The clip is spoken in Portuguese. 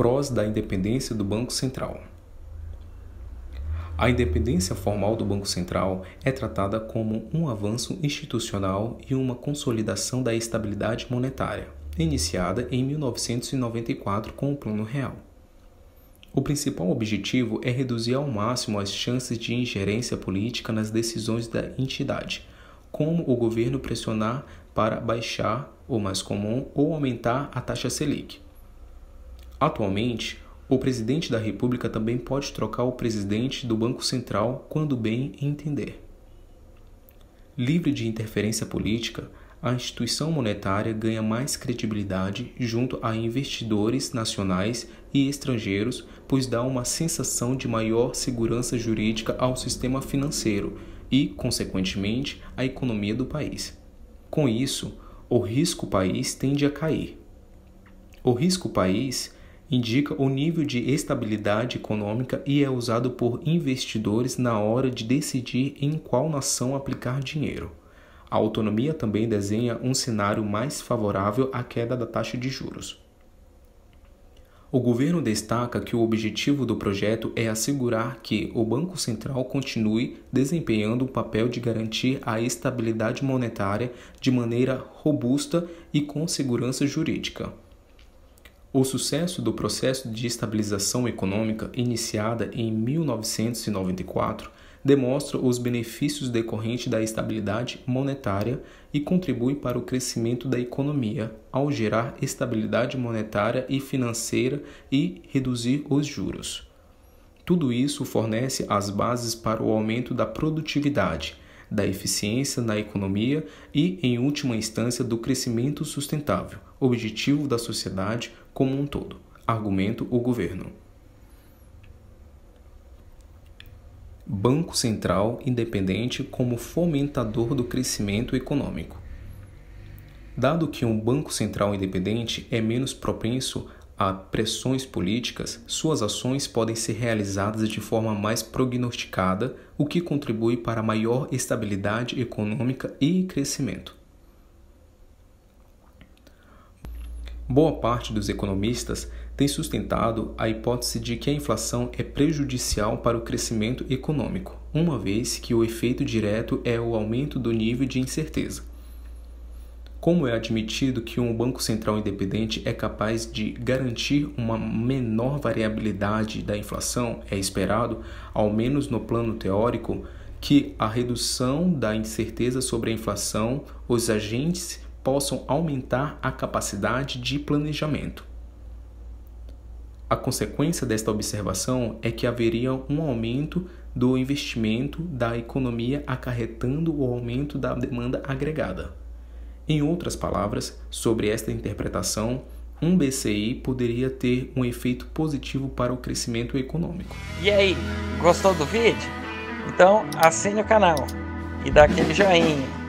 Prós da independência do Banco Central. A independência formal do Banco Central é tratada como um avanço institucional e uma consolidação da estabilidade monetária, iniciada em 1994 com o Plano Real. O principal objetivo é reduzir ao máximo as chances de ingerência política nas decisões da entidade, como o governo pressionar para baixar, ou mais comum, ou aumentar a taxa Selic. Atualmente, o presidente da República também pode trocar o presidente do Banco Central quando bem entender. Livre de interferência política, a instituição monetária ganha mais credibilidade junto a investidores nacionais e estrangeiros, pois dá uma sensação de maior segurança jurídica ao sistema financeiro e, consequentemente, à economia do país. Com isso, o risco país tende a cair. O risco país indica o nível de estabilidade econômica e é usado por investidores na hora de decidir em qual nação aplicar dinheiro. A autonomia também desenha um cenário mais favorável à queda da taxa de juros. O governo destaca que o objetivo do projeto é assegurar que o Banco Central continue desempenhando o papel de garantir a estabilidade monetária de maneira robusta e com segurança jurídica. O sucesso do processo de estabilização econômica iniciada em 1994 demonstra os benefícios decorrentes da estabilidade monetária e contribui para o crescimento da economia ao gerar estabilidade monetária e financeira e reduzir os juros. Tudo isso fornece as bases para o aumento da produtividade, da eficiência na economia e, em última instância, do crescimento sustentável, objetivo da sociedade como um todo, argumento o governo. Banco Central independente como fomentador do crescimento econômico. Dado que um Banco Central independente é menos propenso a pressões políticas, suas ações podem ser realizadas de forma mais prognosticada, o que contribui para maior estabilidade econômica e crescimento. Boa parte dos economistas tem sustentado a hipótese de que a inflação é prejudicial para o crescimento econômico, uma vez que o efeito direto é o aumento do nível de incerteza. Como é admitido que um Banco Central independente é capaz de garantir uma menor variabilidade da inflação, é esperado, ao menos no plano teórico, que a redução da incerteza sobre a inflação, os agentes possam aumentar a capacidade de planejamento. A consequência desta observação é que haveria um aumento do investimento da economia acarretando o aumento da demanda agregada. Em outras palavras, sobre esta interpretação, um BCI poderia ter um efeito positivo para o crescimento econômico. E aí, gostou do vídeo? Então assine o canal e dá aquele joinha.